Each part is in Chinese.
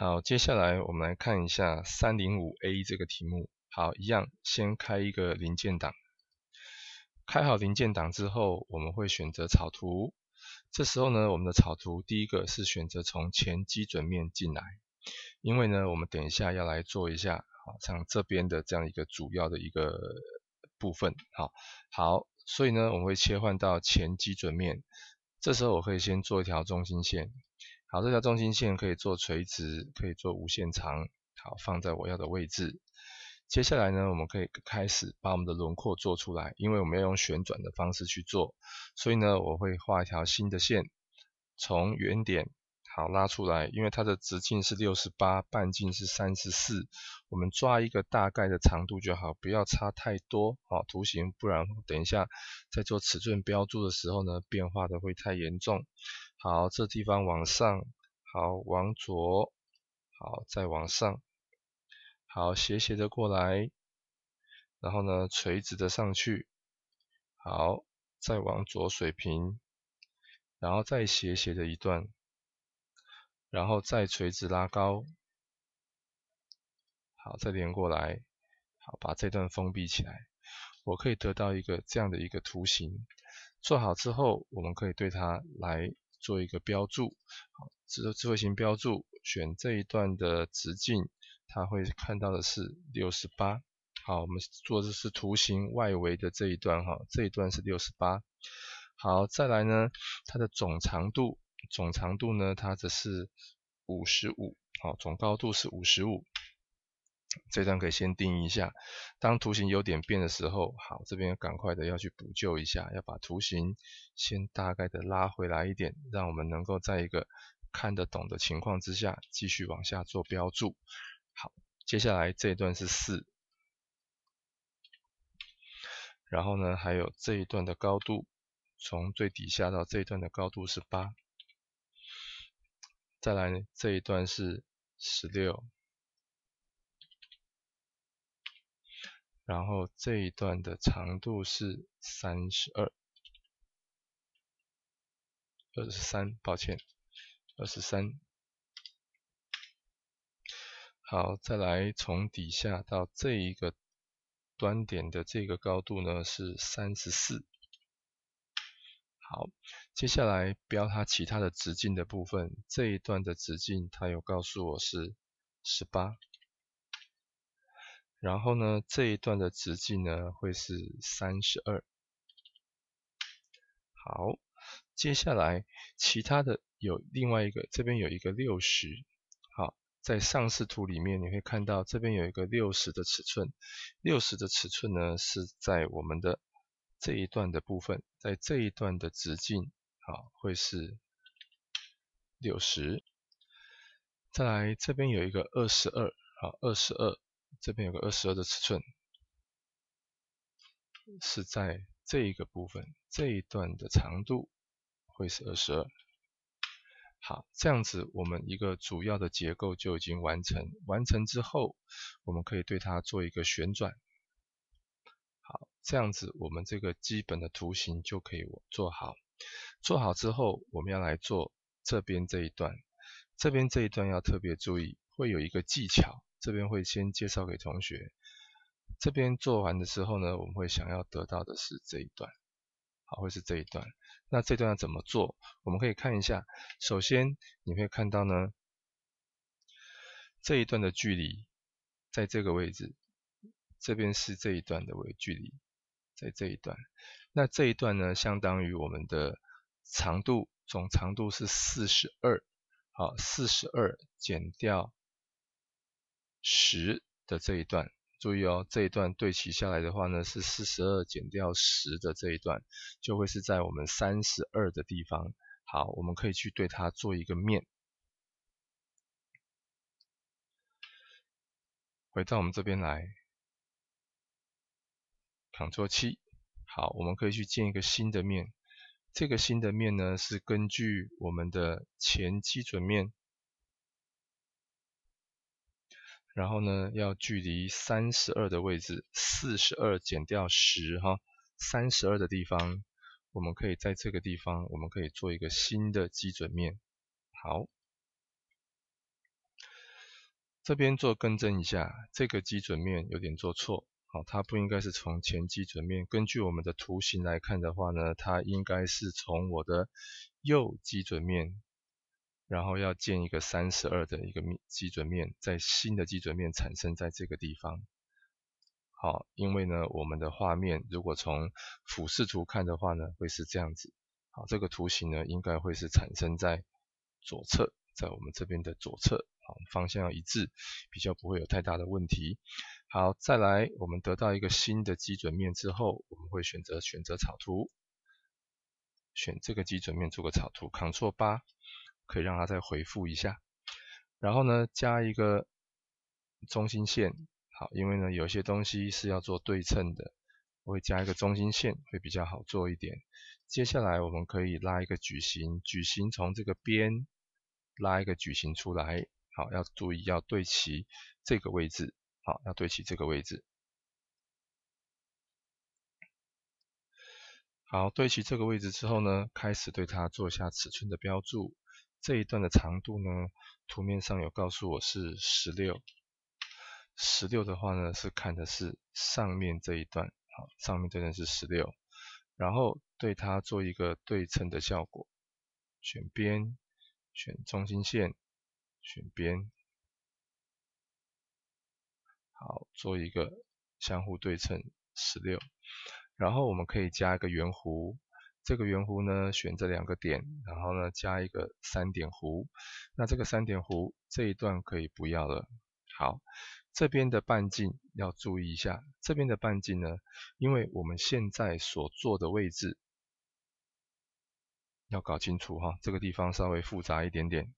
好，接下来我们来看一下三零五 A 这个题目。好，一样，先开一个零件档。开好零件档之后，我们会选择草图。这时候呢，我们的草图第一个是选择从前基准面进来，因为呢，我们等一下要来做一下，好像这边的这样一个主要的一个部分。好，好，所以呢，我们会切换到前基准面。这时候我可以先做一条中心线。好，这条中心线可以做垂直，可以做无限长。好，放在我要的位置。接下来呢，我们可以开始把我们的轮廓做出来。因为我们要用旋转的方式去做，所以呢，我会画一条新的线，从原点好拉出来。因为它的直径是六十八，半径是三十四，我们抓一个大概的长度就好，不要差太多。好，图形，不然等一下在做尺寸标注的时候呢，变化的会太严重。好，这地方往上，好，往左，好，再往上，好，斜斜的过来，然后呢，垂直的上去，好，再往左水平，然后再斜斜的一段，然后再垂直拉高，好，再连过来，好，把这段封闭起来，我可以得到一个这样的一个图形。做好之后，我们可以对它来。做一个标注，好，智智慧型标注，选这一段的直径，它会看到的是六十八。好，我们做的是图形外围的这一段，哈，这一段是六十八。好，再来呢，它的总长度，总长度呢，它则是五十五，好，总高度是五十五。这段可以先定一下，当图形有点变的时候，好，这边赶快的要去补救一下，要把图形先大概的拉回来一点，让我们能够在一个看得懂的情况之下，继续往下做标注。好，接下来这一段是四，然后呢，还有这一段的高度，从最底下到这一段的高度是八，再来呢，这一段是十六。然后这一段的长度是三十二，二十三，抱歉，二十三。好，再来从底下到这一个端点的这个高度呢是三十四。好，接下来标它其他的直径的部分，这一段的直径它有告诉我是十八。然后呢，这一段的直径呢会是三十二。好，接下来其他的有另外一个，这边有一个六十。好，在上视图里面你会看到这边有一个六十的尺寸，六十的尺寸呢是在我们的这一段的部分，在这一段的直径，好，会是六十。再来这边有一个二十二，好，二十二。这边有个二十二的尺寸，是在这一个部分这一段的长度会是二十二。好，这样子我们一个主要的结构就已经完成。完成之后，我们可以对它做一个旋转。好，这样子我们这个基本的图形就可以做好。做好之后，我们要来做这边这一段。这边这一段要特别注意，会有一个技巧。这边会先介绍给同学，这边做完的时候呢，我们会想要得到的是这一段，好，会是这一段。那这段要怎么做？我们可以看一下，首先你会看到呢，这一段的距离在这个位置，这边是这一段的位距离，在这一段。那这一段呢，相当于我们的长度，总长度是四十二，好，四十二减掉。十的这一段，注意哦，这一段对齐下来的话呢，是四十二减掉十的这一段，就会是在我们三十二的地方。好，我们可以去对它做一个面。回到我们这边来，Ctrl 七，好，我们可以去建一个新的面。这个新的面呢，是根据我们的前基准面。然后呢，要距离三十二的位置，四十二减掉十哈，三十二的地方，我们可以在这个地方，我们可以做一个新的基准面。好，这边做更正一下，这个基准面有点做错，好，它不应该是从前基准面，根据我们的图形来看的话呢，它应该是从我的右基准面，然后要建一个三十二的一个面基准面，在新的基准面产生在这个地方。好，因为呢，我们的画面如果从俯视图看的话呢，会是这样子。好，这个图形呢，应该会是产生在左侧，在我们这边的左侧。好，方向要一致，比较不会有太大的问题。好，再来，我们得到一个新的基准面之后，我们会选择选择草图，选这个基准面做个草图，Ctrl 八，可以让它再回复一下。然后呢，加一个中心线。好，因为呢，有些东西是要做对称的，我会加一个中心线，会比较好做一点。接下来我们可以拉一个矩形，矩形从这个边拉一个矩形出来。好，要注意要对齐这个位置。好，要对齐这个位置。好，对齐这个位置之后呢，开始对它做下尺寸的标注。这一段的长度呢，图面上有告诉我是十六。十六的话呢，是看的是上面这一段，好，上面这段是十六，然后对它做一个对称的效果，选边，选中心线，选边，好，做一个相互对称十六，然后我们可以加一个圆弧，这个圆弧呢，选这两个点，然后呢加一个三点弧，那这个三点弧这一段可以不要了，好。这边的半径要注意一下，这边的半径呢，因为我们现在所做的位置要搞清楚哈，这个地方稍微复杂一点点。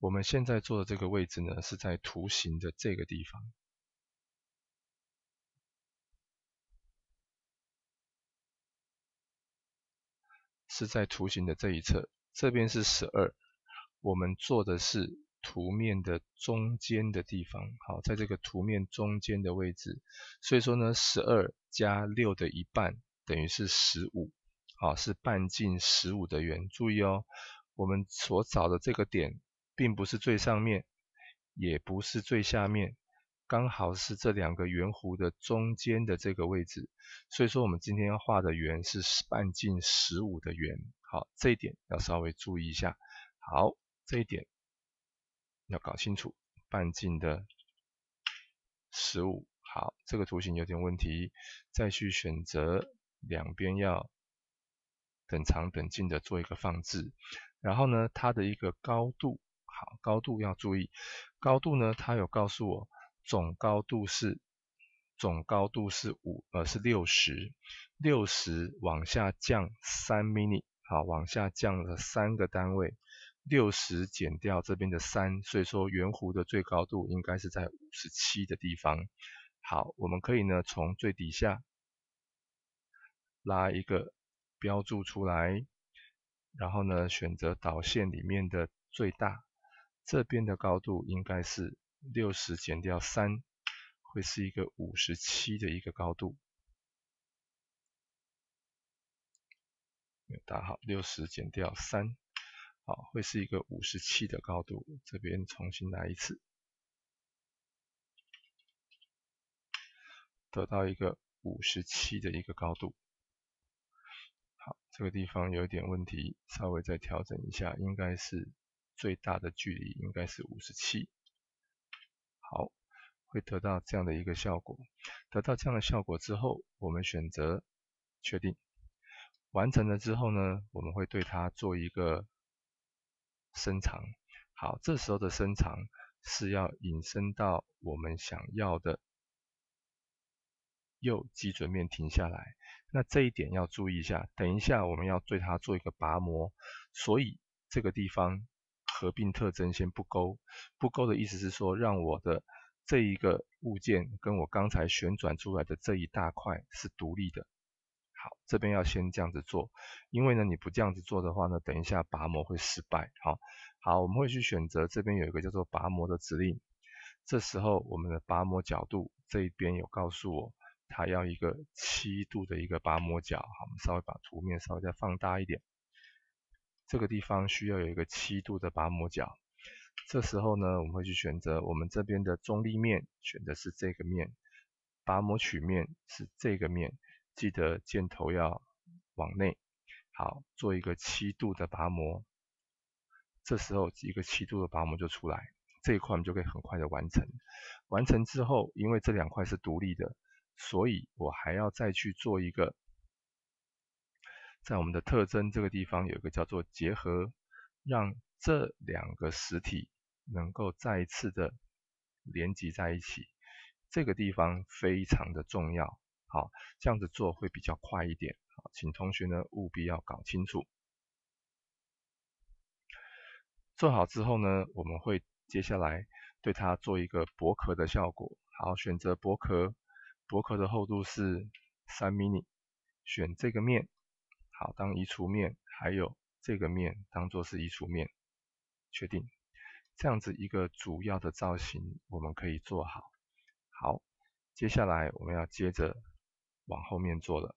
我们现在做的这个位置呢，是在图形的这个地方，是在图形的这一侧。这边是十二，我们做的是图面的中间的地方，好，在这个图面中间的位置，所以说呢，十二加六的一半等于是十五，好，是半径十五的圆。注意哦，我们所找的这个点，并不是最上面，也不是最下面，刚好是这两个圆弧的中间的这个位置，所以说我们今天要画的圆是半径十五的圆。好，这一点要稍微注意一下。好，这一点要搞清楚，半径的十五。好，这个图形有点问题，再去选择两边要等长等近的做一个放置。然后呢，它的一个高度，好，高度要注意，高度呢，它有告诉我总高度是总高度是五，呃，是六十，六十往下降三 mini。好，往下降了三个单位，六十减掉这边的三，所以说圆弧的最高度应该是在五十七的地方。好，我们可以呢从最底下拉一个标注出来，然后呢选择导线里面的最大，这边的高度应该是六十减掉三，会是一个五十七的一个高度。打好六十减掉三，好，会是一个五十七的高度。这边重新来一次，得到一个五十七的一个高度。好，这个地方有一点问题，稍微再调整一下，应该是最大的距离应该是五十七。好，会得到这样的一个效果。得到这样的效果之后，我们选择确定。完成了之后呢，我们会对它做一个伸长。好，这时候的伸长是要引申到我们想要的右基准面停下来。那这一点要注意一下，等一下我们要对它做一个拔模，所以这个地方合并特征先不勾。不勾的意思是说，让我的这一个物件跟我刚才旋转出来的这一大块是独立的。好，这边要先这样子做，因为呢，你不这样子做的话呢，等一下拔模会失败。好，好，我们会去选择这边有一个叫做拔模的指令。这时候我们的拔模角度这一边有告诉我，它要一个七度的一个拔模角。好，我们稍微把图面稍微再放大一点。这个地方需要有一个七度的拔模角。这时候呢，我们会去选择我们这边的中立面，选的是这个面，拔模曲面是这个面，记得箭头要往内。好，做一个七度的拔模，这时候一个七度的拔模就出来，这一块我们就可以很快的完成。完成之后，因为这两块是独立的，所以我还要再去做一个，在我们的特征这个地方有一个叫做结合，让这两个实体能够再一次的连接在一起，这个地方非常的重要。好，这样子做会比较快一点。好，请同学呢务必要搞清楚。做好之后呢，我们会接下来对它做一个薄壳的效果。好，选择薄壳，薄壳的厚度是三 m 选这个面，好当移除面，还有这个面当做是移除面。确定，这样子一个主要的造型我们可以做好。好，接下来我们要接着往后面做了。